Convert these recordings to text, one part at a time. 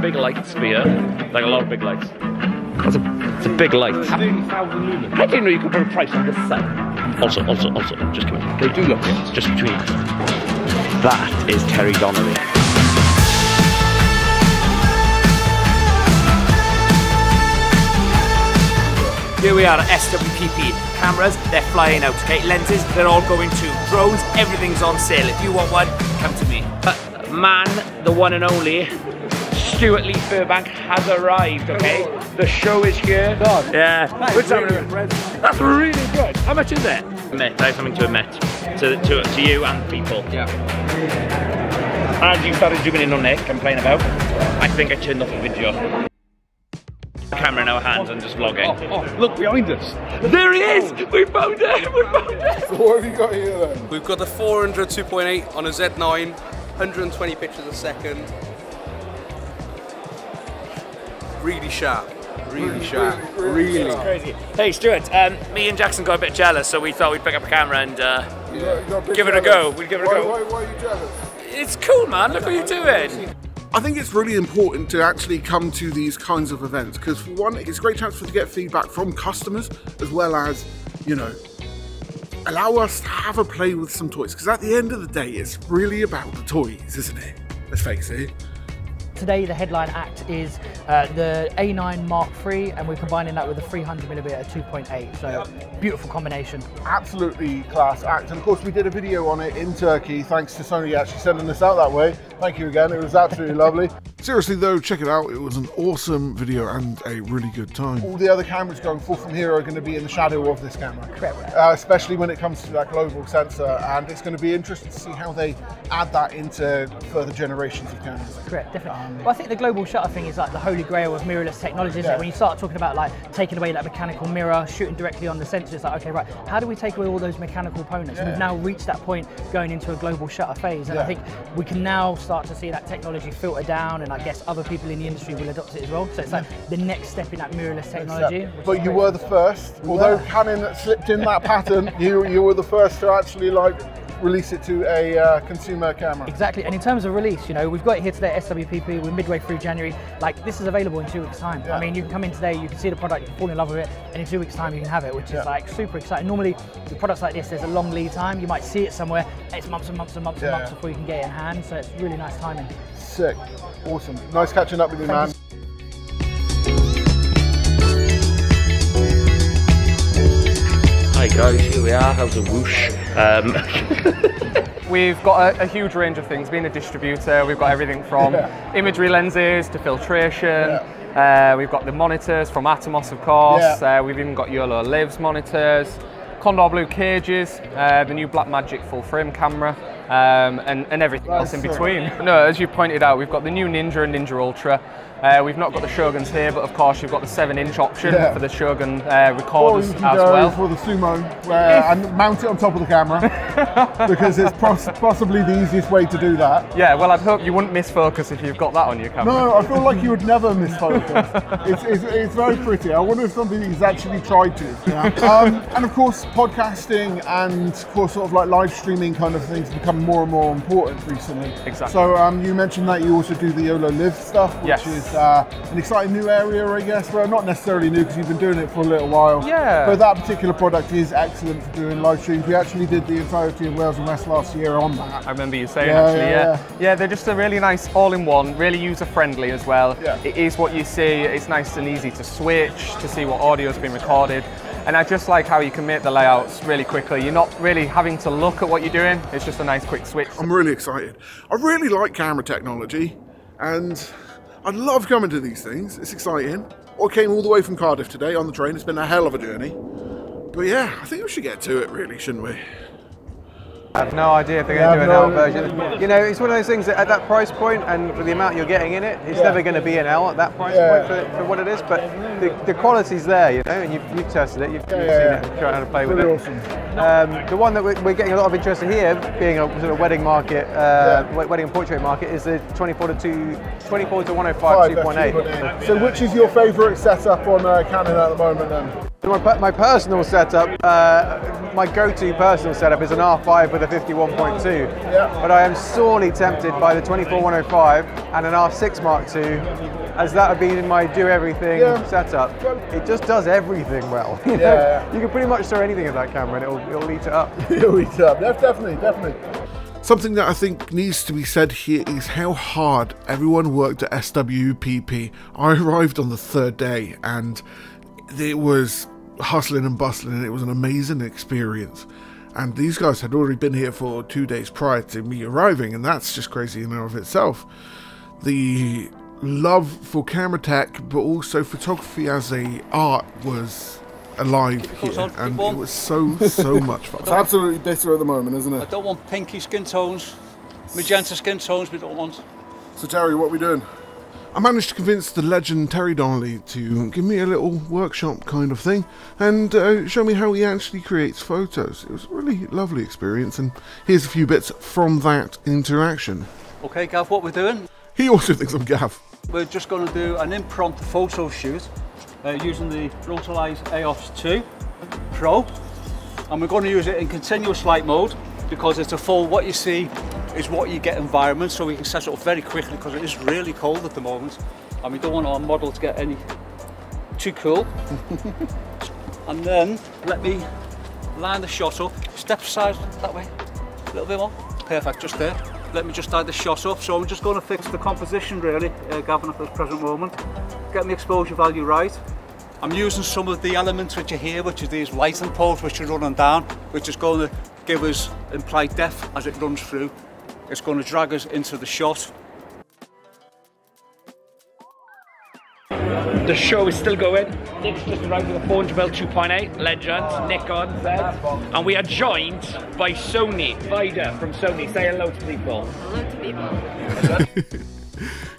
big light spear, like a lot of big lights. That's a, it's a big light. 30,000 lumens. I didn't know you could put a price on the sun. Also, also, also, just come here. They do look it. Just between us. That is Terry Donnelly. Here we are at SWPP. Cameras, they're flying out, okay? Lenses, they're all going too. Drones, everything's on sale. If you want one, come to me. Uh, man, the one and only, Stuart Lee Furbank has arrived, okay? The show is here. God. Yeah. What's really happening? That's really good. How much is it? Admit, I have something to admit. To, to, to you and people. Yeah. As you started zooming in on Nick and playing about, I think I turned off the video. Camera in our hands and just vlogging. Oh, oh, oh look behind us. There he is! Oh. We found it! We found it! What have you got here then? We've got the 400 2.8 on a Z9, 120 pictures a second. Really sharp, really sharp. Really? Crazy. Hey, Stuart, um, me and Jackson got a bit jealous, so we thought we'd pick up a camera and uh, You got- you got big Give it a go, We'd give it a why, go. Why, why are you jealous? it's cool, man. Look what you're doing. I think it's really important to actually come to these kinds of events because, for one, it's a great chance for to get feedback from customers as well as, you know, allow us to have a play with some toys. Because at the end of the day, it's really about the toys, isn't it? Let's face it. Today, the headline act is uh, the A9 Mark III, and we're combining that with a 300mm at 2.8. So, beautiful combination. Absolutely class act. And of course, we did a video on it in Turkey, thanks to Sony actually sending us out that way. Thank you again, it was absolutely lovely. Seriously, though, check it out. It was an awesome video and a really good time. All the other cameras going forth from here are going to be in the shadow of this camera, Correct. uh, especially when it comes to that global sensor. And it's going to be interesting to see how they add that into further generations of cameras. Correct, definitely. well, I think the global shutter thing is like the holy grail of mirrorless technology. Isn't Yeah. it? When you start talking about like taking away that mechanical mirror, shooting directly on the sensor, it's like, okay, right, how do we take away all those mechanical components? And we've now reached that point going into a global shutter phase. And I think we can now start to see that technology filter down, and I guess other people in the industry will adopt it as well. So it's like the next step in that mirrorless technology. But you were the first. Although Canon slipped in that pattern, you you were the first to actually like release it to a uh, consumer camera. Exactly, and in terms of release, you know, we've got it here today at SWPP, we're midway through January. Like, this is available in two weeks' time. Yeah. I mean, you can come in today, you can see the product, you can fall in love with it, and in two weeks' time you can have it, which Yeah. is like super exciting. Normally, with products like this, there's a long lead time. You might see it somewhere, it's months and months and months Yeah, and months before you can get it in hand, so it's really nice timing. Sick, awesome, nice catching up with you, man. Hi guys, here we are. How's a whoosh? Um, We've got a, a huge range of things. Being a distributor, we've got everything from imagery lenses to filtration. Uh, we've got the monitors from Atomos, of course. Yeah. Uh, we've even got YoloLiv's monitors, Kondor Blue cages, uh, the new Blackmagic full frame camera, um, and, and everything else in Nice. between. no, as you pointed out, we've got the new Ninja and Ninja Ultra. Uh, we've not got the Shoguns here, but of course you've got the 7-inch option Yeah. for the Shogun uh, Or recorders as well. for the sumo where, and mount it on top of the camera because it's pos- possibly the easiest way to do that. Yeah, well, I'd hope you wouldn't miss focus if you've got that on your camera. No, I feel like you would never miss focus. It's, it's, it's very pretty. I wonder if somebody has actually tried to. um, and of course, podcasting and of course, sort of like live streaming kind of things become more and more important recently. Exactly. So um, you mentioned that you also do the YoloLiv stuff, which Yes. is uh, an exciting new area, I guess. Well, not necessarily new because you've been doing it for a little while. Yeah. But that particular product is excellent for doing live streams. We actually did the entirety of Wales and West last year on that. I remember you saying Yeah, actually, yeah, yeah. yeah. yeah. they're just a really nice all-in-one, really user-friendly as well. Yeah. It is what you see. It's nice and easy to switch to see what audio's been recorded. And I just like how you can make the layouts really quickly. You're not really having to look at what you're doing. It's just a nice quick switch. I'm really excited. I really like camera technology, and I love coming to these things. It's exciting. I came all the way from Cardiff today on the train. It's been a hell of a journey. But yeah, I think we should get to it, really, shouldn't we? I have no idea if they're going to do an no- L version. You know, it's one of those things that at that price point and for the amount you're getting in it, it's never going to be an L at that price Yeah. point for, for what it is. But the, the quality's there, you know, and you've, you've tested it, you've, you've yeah, seen it, tried how to play with Pretty it. awesome. Um, the one that we're, we're getting a lot of interest in here, being a sort of wedding market, uh, wedding and portrait market, is the 24 to 2, 24 to 105 2.8. 2.8. So, which is your favourite setup on uh, Canon at the moment then? My, my personal setup, uh, my go-to personal setup is an R5 with a 51.2. But I am sorely tempted by the 24105 and an R6 Mark II, as that would be my do everything Yeah. setup. It just does everything well. You, know? Yeah. you can pretty much throw anything at that camera and it'll, it'll eat it up. It'll eat it up. That's definitely, definitely. Something that I think needs to be said here is how hard everyone worked at SWPP. I arrived on the third day and it was hustling and bustling and it was an amazing experience. And these guys had already been here for two days prior to me arriving, and that's just crazy in and of itself. The love for camera tech, but also photography as a art was alive here, and it was so so much fun. It's absolutely bitter at the moment, isn't it? I don't want pinky skin tones, magenta skin tones, we don't want. So Terry, what are we doing? I managed to convince the legend Terry Donnelly to give me a little workshop kind of thing and uh, show me how he actually creates photos. It was a really lovely experience, and here's a few bits from that interaction. Okay, Gav, what we're doing? He also thinks I'm Gav. We're just going to do an impromptu photo shoot uh, using the Rotolight's AEOS 2 Pro. And we're going to use it in continuous light mode because it's a full what you see is what you get environment so we can set it up very quickly because it is really cold at the moment and we don't want our model to get any too cool. and then let me line the shot up, step aside that way, a little bit more, perfect, just there. Let me just tie the shot up. So I'm just going to fix the composition really, uh, Gavin, at this present moment. Get the exposure value right. I'm using some of the elements which are here, which is these lighting poles which are running down, which is going to give us implied depth as it runs through. It's going to drag us into the shot. The show is still going. Nick's just arrived with a 400mm 2.8 Legend, Nikon, Z, and we are joined by Sony, Vida from Sony. Say hello to people. hello to people.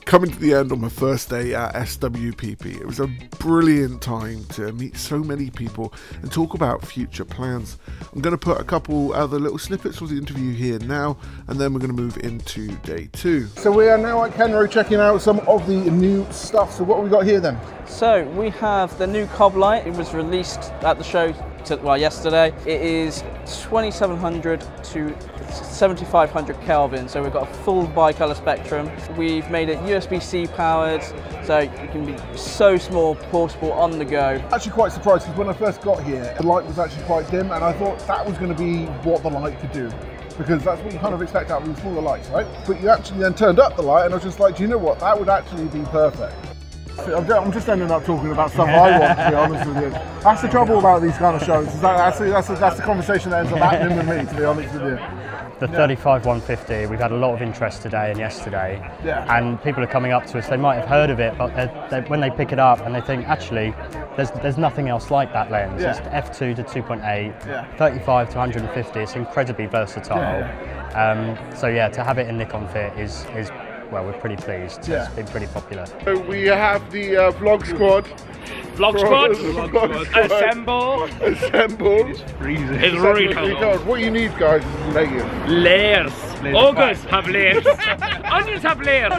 Coming to the end on my first day at SWPP, it was a brilliant time to meet so many people and talk about future plans. I'm going to put a couple other little snippets of the interview here now, and then we're going to move into day two. So we are now at Kenro checking out some of the new stuff. So what have we got here then? So we have the new Cob light. It was released at the show to, well yesterday. It is 2700 to 7500 Kelvin. So we've got a full bicolor spectrum. We've made it USB-C powered, so it can be so small, portable, on the go. Actually quite surprised because when I first got here, the light was actually quite dim, and I thought that was going to be what the light could do. Because that's what you kind of expect out of these smaller lights, right? But you actually then turned up the light, and I was just like, do you know what? That would actually be perfect. I'm just ending up talking about stuff I want, to be honest with you. That's the trouble about these kind of shows. Is that that's, the, that's, the, that's the conversation that ends up happening with me, to be honest with you. The 35 150, we've had a lot of interest today and yesterday. Yeah. And people are coming up to us, they might have heard of it, but they're, they when they pick it up and they think, actually, there's, there's nothing else like that lens. Yeah. It's F2 to 2.8, Yeah. 35 to 150, it's incredibly versatile. Um, so yeah, to have it in Nikon Fit is, is well, we're pretty pleased. Yeah. It's been pretty popular. So we have the uh, vlog squad. Vlog squad, Vlog squad. assemble. Assemble. It's really cold. Because what you need, guys, is layers. Layers. Ogres have layers. Onions have layers.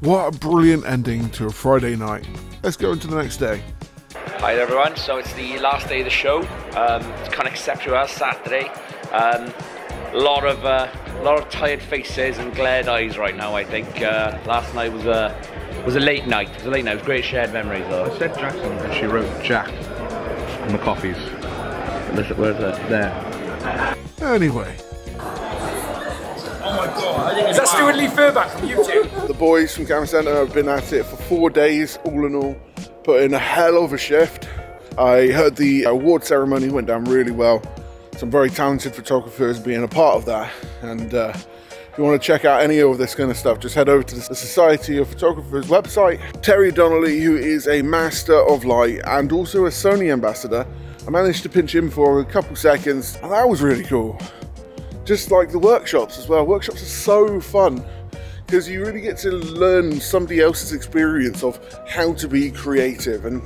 What a brilliant ending to a Friday night. Let's go into the next day. Hi there everyone, so it's the last day of the show. Um, it's kind of conceptual Saturday. Um, a lot of uh, lot of tired faces and glared eyes right now. I think uh, last night was a was a late night. It was a late night. It was great shared memories though. I said Jackson and she wrote Jack on the coffees. Listen, where's that? There. Anyway, Oh my god! Is that Stuart Lee Furback from YouTube? the boys from Camera Centre have been at it for four days, all in all, put in a hell of a shift. I heard the award ceremony went down really well. Some very talented photographers being a part of that. And uh, if you want to check out any of this kind of stuff, just head over to the Society of Photographers website. Terry Donnelly, who is a master of light and also a Sony ambassador, I managed to pinch him for a couple seconds, and that was really cool. Just like the workshops as well. Workshops are so fun because you really get to learn somebody else's experience of how to be creative, and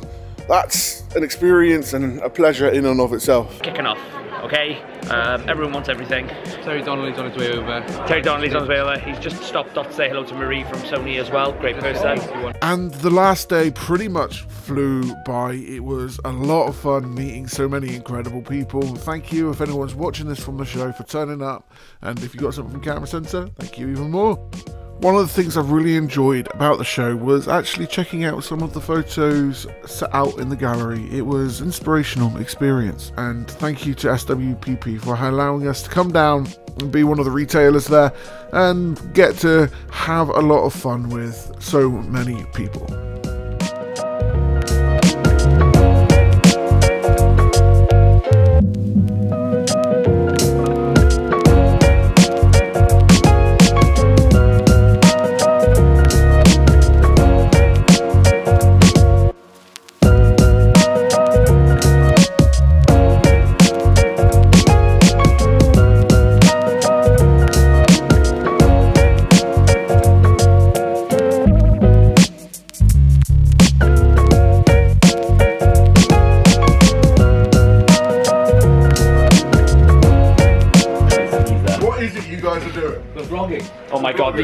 that's an experience and a pleasure in and of itself. Kicking off. Okay, um, everyone wants everything. Terry Donnelly's on his way over. Terry Donnelly's on his way over. He's just stopped off to say hello to Marie from Sony as well. Great person. And the last day pretty much flew by. It was a lot of fun meeting so many incredible people. Thank you if anyone's watching this from the show for turning up. And if you got something from Camera Centre, thank you even more. One of the things I've really enjoyed about the show was actually checking out some of the photos set out in the gallery. It was inspirational experience, and thank you to SWPP for allowing us to come down and be one of the retailers there and get to have a lot of fun with so many people.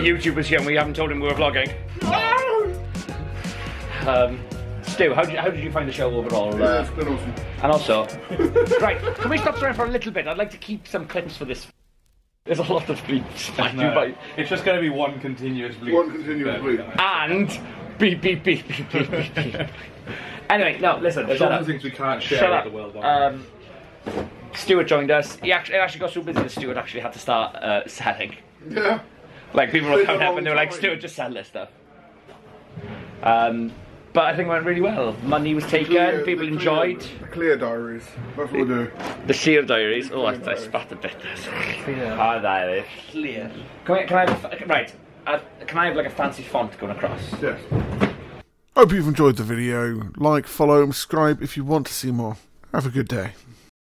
YouTuber's here and we haven't told him we were vlogging. Um, Stu, how did, you, how did you find the show overall? Uh, Yeah, it's been awesome. And also, right, can we stop around for a little bit? I'd like to keep some clips for this. There's a lot of bleeps. No, it's just going to be one continuous bleep. One continuous bleep. And beep, beep, beep, beep, beep, beep, beep. Anyway, no, listen. There's some things we can't share Shut with up. the world. Um, Stuart joined us. He actually, it actually got so busy that Stuart actually had to start uh, selling. Yeah. Like people were Been coming up and they were like, time. Stuart, just sell this stuff. Um, but I think it went really well. Money was taken, Clear- people the enjoyed. Clear, the clear diaries. That's what we do. The Seer Diaries. Oh, I, I spat a bit there. Ah, there it is. Clear. Can, I, can I have a, right? Uh, can I have like a fancy font going across? Yes. Hope you've enjoyed the video. Like, follow, and subscribe if you want to see more. Have a good day.